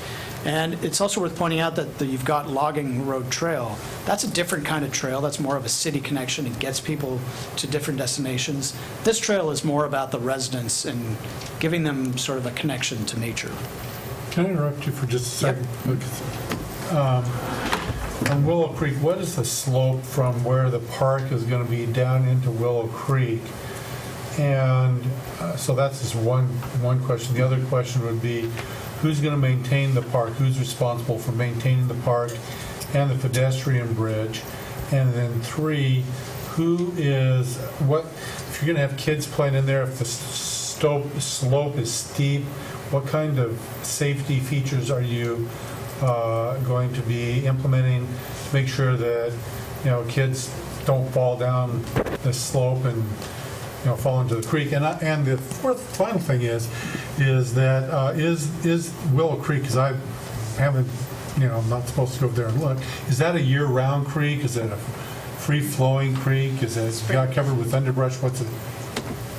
And it's also worth pointing out that the- you've got Logging Road Trail. That's a different kind of trail. That's more of a city connection. It gets people to different destinations. This trail is more about the residents and giving them sort of a connection to nature. Can I interrupt you for just a second? Um, On Willow Creek, what is the slope from where the park is going to be down into Willow Creek? And uh, so that's just one, one question. The other question would be, who's going to maintain the park? Who's responsible for maintaining the park and the pedestrian bridge? And then three, who is, what, if you're going to have kids playing in there, if the s- stope, slope is steep, what kind of safety features are you uh, going to be implementing to make sure that, you know, kids don't fall down the slope and, you know, fall into the creek? And, I- and the fourth, final thing is, is that, uh, is, is Willow Creek, because I haven't you know, I'm not supposed to go there and look. Is that a year-round creek? Is it a free-flowing creek? Is it got covered with underbrush? What's it?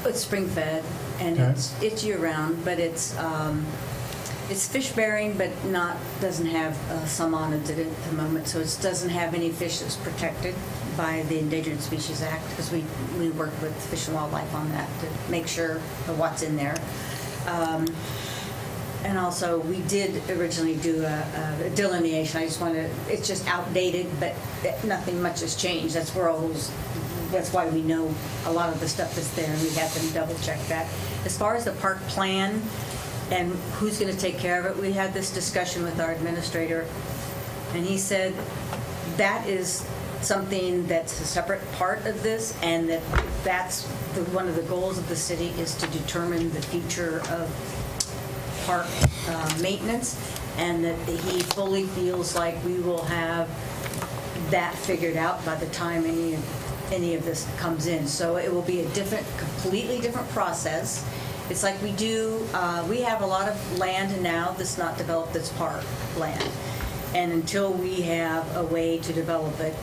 It's spring fed and Okay. it's, it's year round, but it's, um, it's fish bearing, but not, doesn't have uh, some on it at the moment. So it doesn't have any fish that's protected by the Endangered Species Act because we, we work with Fish and Wildlife on that to make sure what's in there. Um, And also, we did originally do a a delineation, I just want to, it's just outdated, but nothing much has changed. That's where all those, that's why we know a lot of the stuff that's there, and we have them double check that. As far as the park plan and who's going to take care of it, we had this discussion with our administrator, and he said that is something that's a separate part of this, and that that's the, one of the goals of the city is to determine the future of park uh, maintenance, and that he fully feels like we will have that figured out by the time any, of- any of this comes in. So it will be a different, completely different process. It's like we do, uh, we have a lot of land now that's not developed that's park land. And until we have a way to develop it,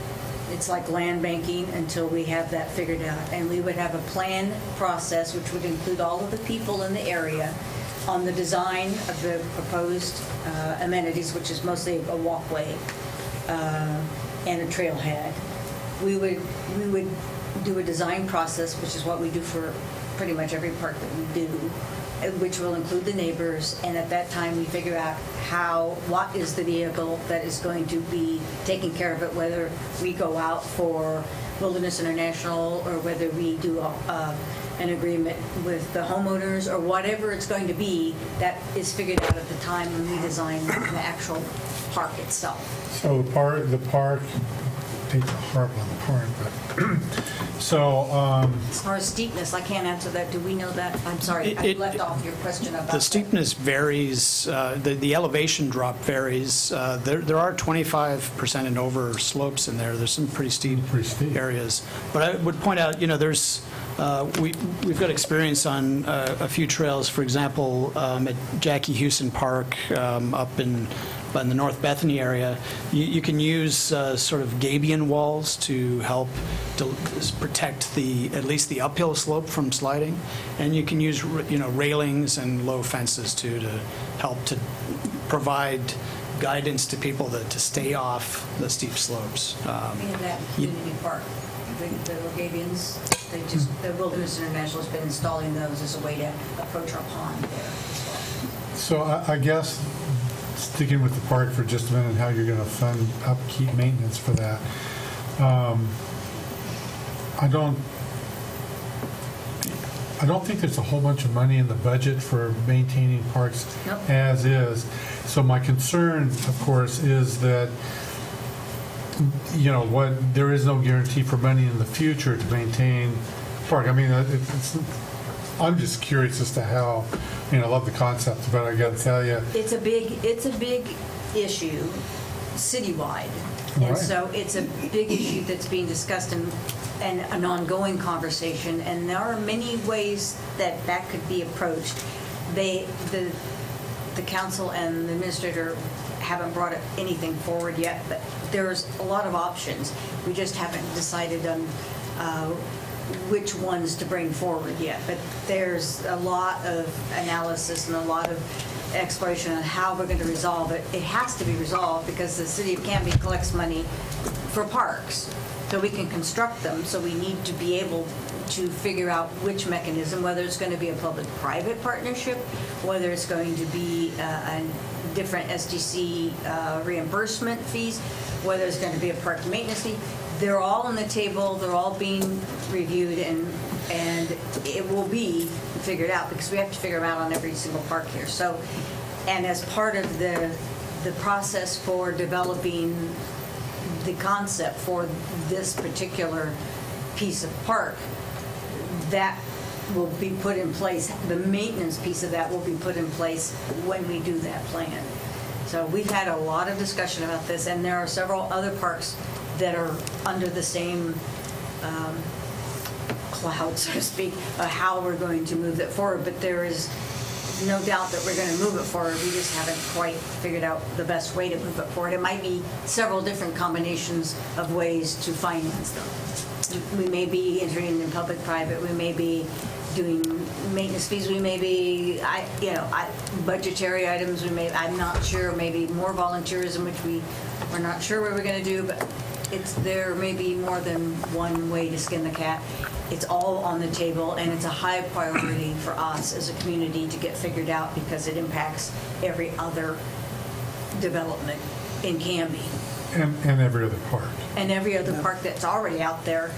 it's like land banking until we have that figured out. And we would have a plan process, which would include all of the people in the area on the design of the proposed uh, amenities, which is mostly a walkway uh, and a trailhead. We would, we would do a design process, which is what we do for pretty much every park that we do, which will include the neighbors, and at that time, we figure out how, what is the vehicle that is going to be taking care of it, whether we go out for Wilderness International, or whether we do uh, an agreement with the homeowners, or whatever it's going to be, that is figured out at the time when we design the actual park itself. So the park, the park, I hate harp on the park, but, so, um, As far as steepness, I can't answer that. Do we know that? I'm sorry, It- I it- left off your question about The that. steepness varies, uh, the the elevation drop varies. Uh, There there are 25% and over slopes in there. There's some pretty steep Pretty steep. areas. But I would point out, you know, there's, uh, we- we've got experience on uh, a few trails, for example, um, at Jackie Husen Park um, up in in the North Bethany area, you you can use uh, sort of gabion walls to help to protect the, at least the uphill slope from sliding. And you can use, you know, railings and low fences too to help to provide guidance to people that, to stay off the steep slopes. Um, We have that in Community Park, the the Gabions, they just, the Wilderness International has been installing those as a way to approach our pond there as well. so I, I guess, sticking with the park for just a minute, how you're gonna fund upkeep maintenance for that. Um, I don't, I don't think there's a whole bunch of money in the budget for maintaining parks Nope. as is. So my concern, of course, is that, you know, what, there is no guarantee for money in the future to maintain park. I mean, it- I'm just curious as to how, mean, I love the concept, but I gotta tell you, It's a big, it's a big issue citywide. And Right. so it's a big issue that's being discussed and, and an ongoing conversation. And there are many ways that that could be approached. They, the, the council and the administrator haven't brought anything forward yet, but there's a lot of options. We just haven't decided on uh, which ones to bring forward yet. But there's a lot of analysis and a lot of exploration on how we're going to resolve it. It has to be resolved because the city of Canby collects money for parks, so we can construct them. So we need to be able to figure out which mechanism, whether it's going to be a public-private partnership, whether it's going to be uh, a different SDC uh, reimbursement fees, whether it's going to be a park maintenance fee. They're all on the table, they're all being reviewed, and, and it will be figured out, because we have to figure them out on every single park here. So, and as part of the, the process for developing the concept for this particular piece of park, that will be put in place, the maintenance piece of that will be put in place when we do that plan. So we've had a lot of discussion about this, and there are several other parks that are under the same um, cloud, so to speak, of how we're going to move that forward. But there is, no doubt that we're going to move it forward. We just haven't quite figured out the best way to move it forward. It might be several different combinations of ways to finance them. We may be entering in public-private, we may be doing maintenance fees, we may be, I, you know, I- budgetary items, we may, I'm not sure, maybe more volunteerism, which we, we're not sure what we're going to do, but it's, there may be more than one way to skin the cat. It's all on the table, and it's a high priority for us as a community to get figured out because it impacts every other development in Canby And, and every other park. and every other park that's already out there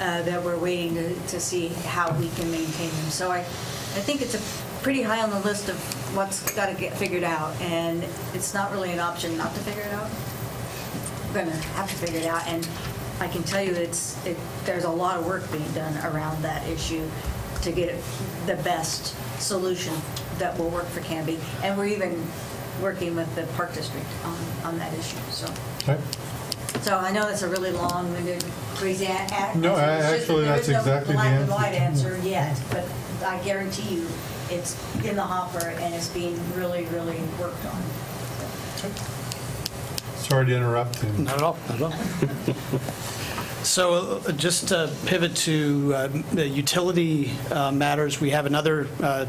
uh, that we're waiting to, to see how we can maintain them. So I, I think it's a pretty high on the list of what's got to get figured out, and it's not really an option not to figure it out. We're gonna have to figure it out, and I can tell you it's, it, there's a lot of work being done around that issue to get the best solution that will work for Canby, and we're even working with the Park District on, on that issue, so. Okay. So I know that's a really long-winded, crazy a- a- No, answer. It's just actually, that that's there is no exactly the Black and answer. white answer yet, but I guarantee you, it's in the hopper and it's being really, really worked on. Sorry to interrupt. and- Not at all, not at all. So uh, just to pivot to uh, the utility uh, matters, we have another uh,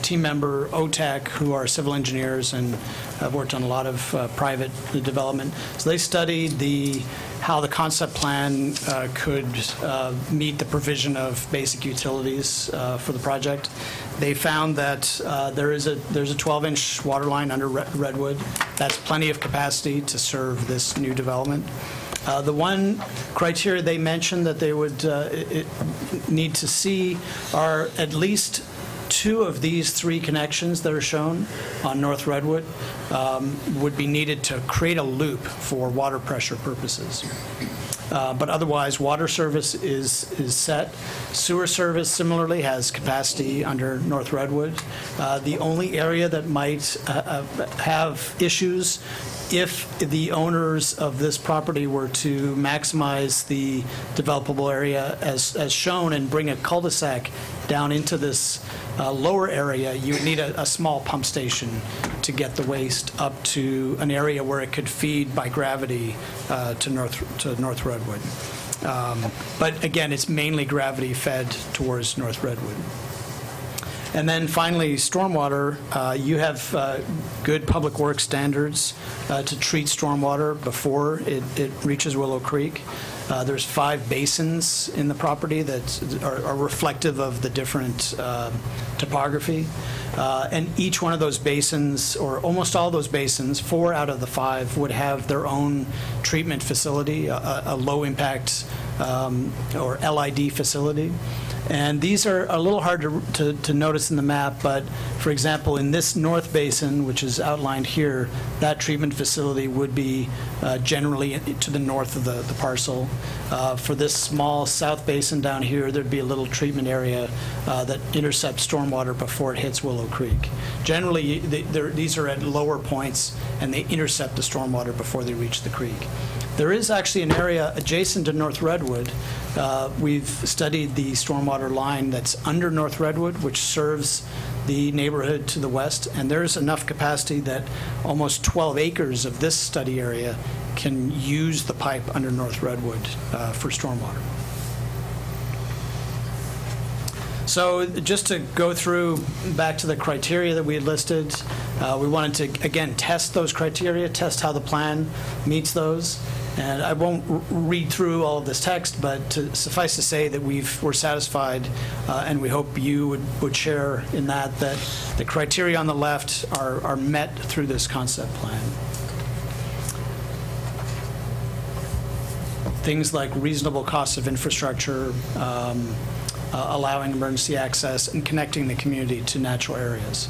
team member, Otak, who are civil engineers and have worked on a lot of uh, private development. So they studied the, how the concept plan uh, could meet the provision of basic utilities for the project. They found that there is a, there's a 12-inch water line under Redwood. That's plenty of capacity to serve this new development. Uh, The one criteria they mentioned that they would uh, it- need to see are at least two of these three connections that are shown on North Redwood um, would be needed to create a loop for water pressure purposes. Uh, But otherwise, water service is, is set. Sewer service similarly has capacity under North Redwood. Uh, The only area that might uh, uh, have issues if the owners of this property were to maximize the developable area as, as shown and bring a cul-de-sac down into this uh, lower area, you would need a, a small pump station to get the waste up to an area where it could feed by gravity uh, to North, to North Redwood. Um, But again, it's mainly gravity fed towards North Redwood. And then finally, stormwater, uh, you have uh, good public works standards uh, to treat stormwater before it it reaches Willow Creek. Uh, There's five basins in the property that are are reflective of the different uh, topography. And each one of those basins, or almost all those basins, four out of the five would have their own treatment facility, a- a a low-impact um, or LID facility. And these are a little hard to, to, to notice in the map, but for example, in this north basin, which is outlined here, that treatment facility would be uh, generally to the north of the, the parcel. Uh, For this small south basin down here, there'd be a little treatment area uh, that intercepts stormwater before it hits Willow Creek. Generally, they- these are at lower points, and they intercept the stormwater before they reach the creek. There is actually an area adjacent to North Redwood. Uh, We've studied the stormwater line that's under North Redwood, which serves the neighborhood to the west, and there's enough capacity that almost 12 acres of this study area can use the pipe under North Redwood uh, for stormwater. So just to go through, back to the criteria that we had listed, uh, we wanted to, again, test those criteria, test how the plan meets those. And I won't read through all of this text, but to suffice to say that we've, we're satisfied, uh, and we hope you would, would share in that, that the criteria on the left are, are met through this concept plan. things like reasonable costs of infrastructure, um, uh, allowing emergency access, and connecting the community to natural areas.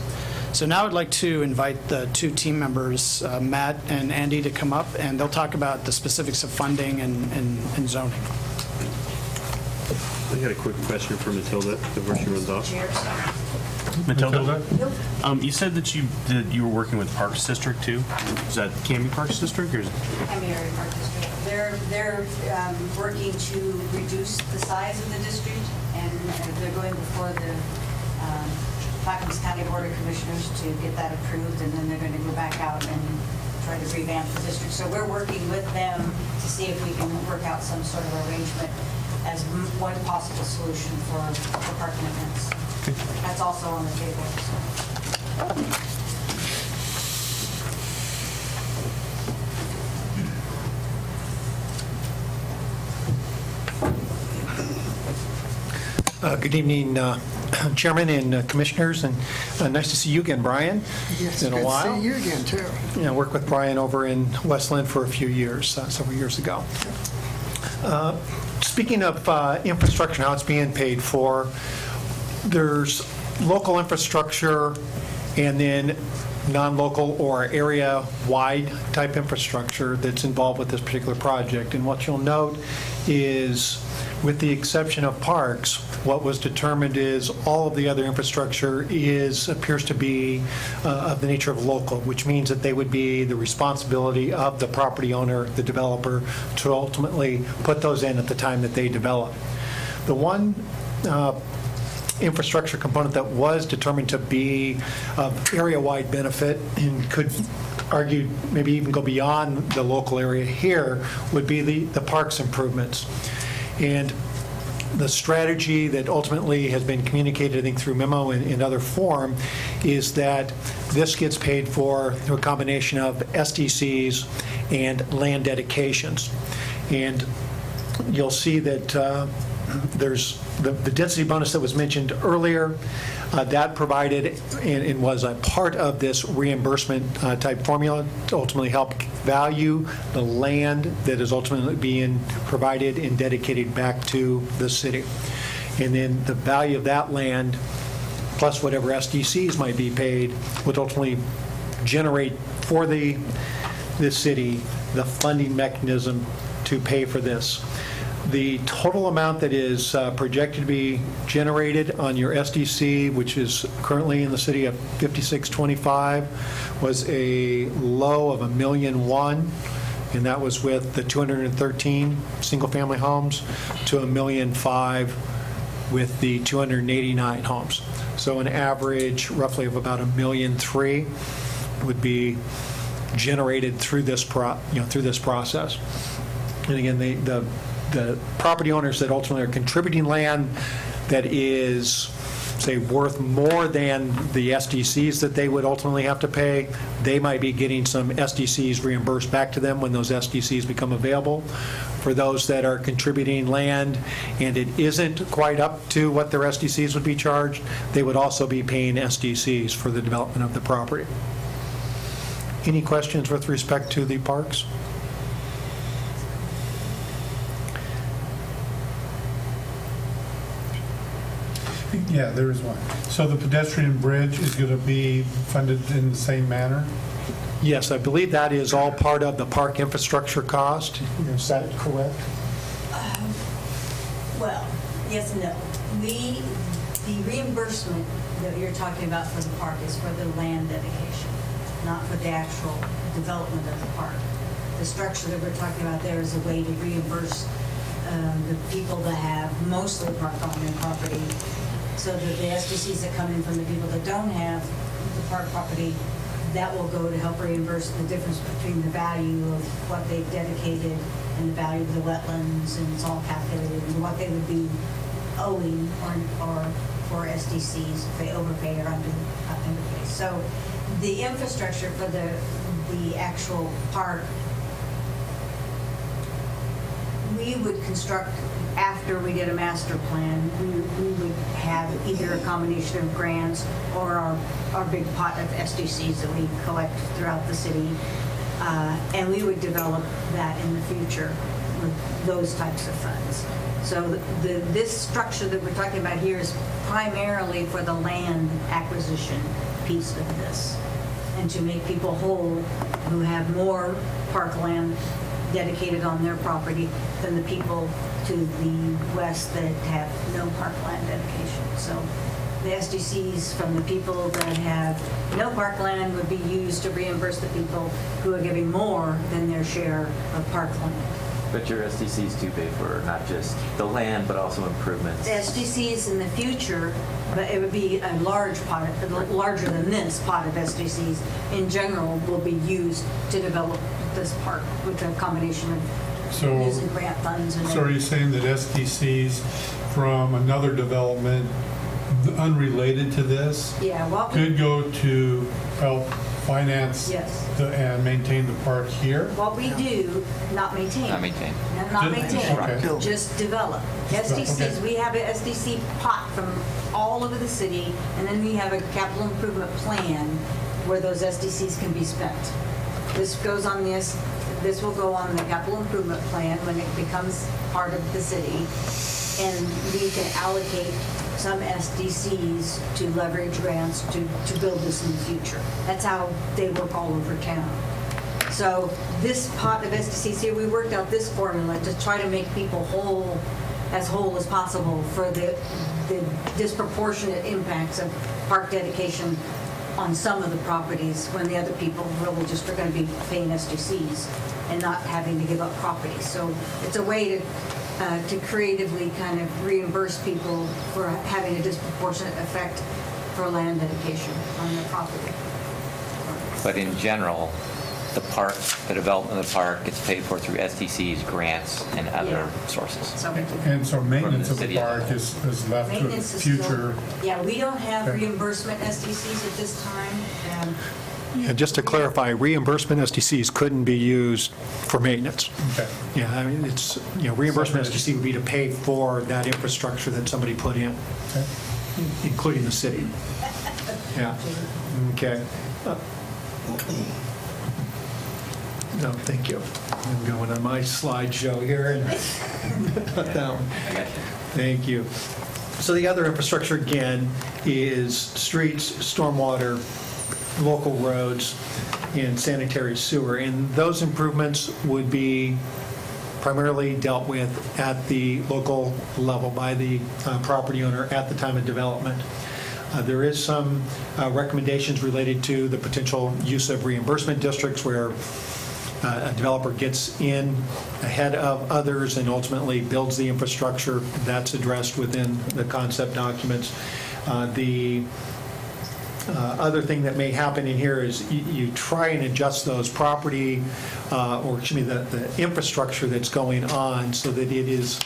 So now I'd like to invite the two team members, uh, Matt and Andy, to come up, and they'll talk about the specifics of funding and and and zoning. I got a quick question for Matilda before she runs off. Matilda? Matilda, um, you said that you that you were working with Parks District too. Is that Canby Parks District or is Canby Area Park District. They're, they're um, working to reduce the size of the district, and uh, they're going before the um, Clackamas County Board of Commissioners to get that approved, and then they're going to go back out and try to revamp the district. So we're working with them to see if we can work out some sort of arrangement as one possible solution for, for parking events. That's also on the table, so. Uh, Good evening, uh, Chairman and uh, Commissioners, and uh, nice to see you again, Brian. Yes, Been a good to see you again, too. Yeah, I worked with Brian over in Westland for a few years, uh, several years ago. Uh, Speaking of uh, infrastructure, how it's being paid for, there's local infrastructure and then non-local or area-wide type infrastructure that's involved with this particular project. And what you'll note is, with the exception of parks, what was determined is all of the other infrastructure is, appears to be uh, of the nature of local, which means that they would be the responsibility of the property owner, the developer, to ultimately put those in at the time that they develop. The one uh, infrastructure component that was determined to be of area-wide benefit and could argue, maybe even go beyond the local area here, would be the, the parks improvements. And the strategy that ultimately has been communicated, I think, through memo and in other form, is that this gets paid for through a combination of SDCs and land dedications. And you'll see that uh, there's, the the density bonus that was mentioned earlier, uh, that provided and and was a part of this reimbursement uh, type formula to ultimately help value the land that is ultimately being provided and dedicated back to the city. And then the value of that land, plus whatever SDCs might be paid, would ultimately generate for the, the city, the funding mechanism to pay for this. The total amount that is uh, projected to be generated on your SDC, which is currently in the city of 5625, was a low of a million one, and that was with the 213 single-family homes, to a million five with the 289 homes. So an average roughly of about a million three would be generated through this, pro you know, through this process. And again, the, the, the property owners that ultimately are contributing land that is, say, worth more than the SDCs that they would ultimately have to pay, they might be getting some SDCs reimbursed back to them when those SDCs become available. For those that are contributing land and it isn't quite up to what their SDCs would be charged, they would also be paying SDCs for the development of the property. Any questions with respect to the parks? Yeah, there is one. So the pedestrian bridge is going to be funded in the same manner? Yes, I believe that is all part of the park infrastructure cost. Is that correct? Well, yes and no. We, the reimbursement that you're talking about for the park is for the land dedication, not for the actual development of the park. The structure that we're talking about there is a way to reimburse um, the people that have mostly park on their property, so that the SDCs that come in from the people that don't have the park property, that will go to help reimburse the difference between the value of what they've dedicated and the value of the wetlands, and it's all calculated, and what they would be owing or, or for SDCs if they overpay or under, underpay. So the infrastructure for the, the actual park, we would construct, after we did a master plan, we, we would have either a combination of grants or our, our big pot of SDCs that we collect throughout the city. Uh, And we would develop that in the future with those types of funds. So the, this structure that we're talking about here is primarily for the land acquisition piece of this. And to make people whole who have more parkland dedicated on their property than the people to the west that have no parkland dedication. So the SDCs from the people that have no parkland would be used to reimburse the people who are giving more than their share of parkland. But your SDCs do pay for not just the land, but also improvements. The SDCs in the future but it would be a large pot, larger than this pot of SDCs in general will be used to develop this park with a combination of So- using grant funds and. So are you saying that SDCs from another development unrelated to this Yeah, well, could go to help finance Yes. the- and maintain the park here? what we do, not maintain. Not maintain. No, Not Just- maintain, okay. just develop. SDCs, okay. we have a SDC pot from all over the city, and then we have a capital improvement plan where those SDCs can be spent. This goes on this, this will go on the capital improvement plan when it becomes part of the city, and we can allocate some SDCs to leverage grants to, to build this in the future. That's how they work all over town. So this pot of SDCs here, we worked out this formula to try to make people whole, as whole as possible for the, the disproportionate impacts of park dedication on some of the properties when the other people really just are going to be paying SDCs and not having to give up property. So it's a way to, uh, to creatively kind of reimburse people for having a disproportionate effect for land dedication on their property. But in general, the park, the development of the park gets paid for through SDCs, grants, and other Yeah. sources. So we can- And so maintenance of the park is, is left to Maintenance is still- future. Yeah, we don't have Okay. reimbursement SDCs at this time. Um, And just to clarify, reimbursement SDCs couldn't be used for maintenance. Okay. Yeah, I mean, it's, you know, reimbursement SDC would be to pay for that infrastructure that somebody put in, Okay. including the city. Yeah, okay. No, thank you. I'm going on my slideshow here and not that one. Thank you. So the other infrastructure, again, is streets, stormwater, local roads, and sanitary sewer. And those improvements would be primarily dealt with at the local level by the uh, property owner at the time of development. Uh, There is some uh, recommendations related to the potential use of reimbursement districts where uh, a developer gets in ahead of others and ultimately builds the infrastructure. That's addressed within the concept documents. Uh, The uh, other thing that may happen in here is you- you try and adjust those property, uh, or excuse me, the the infrastructure that's going on so that it is